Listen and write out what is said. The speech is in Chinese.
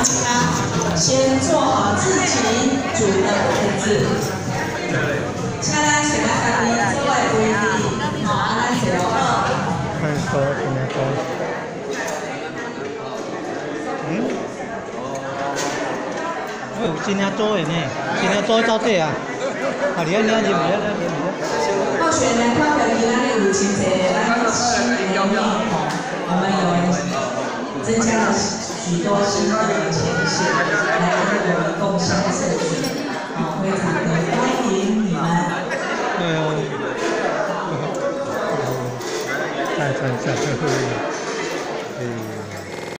大家先做好自己煮的牌子。请咱先来家。己做的规矩，好，啊，咱先好。看多，今天多。嗯？哦，今天做的呢，今天做到对啊。啊，你啊，你啊，你唔要，你唔要。候选人看到伊咱的五千岁，咱新的面孔，我们有增加了许多新的前线来跟我们共享盛举，啊，非常的欢迎你们。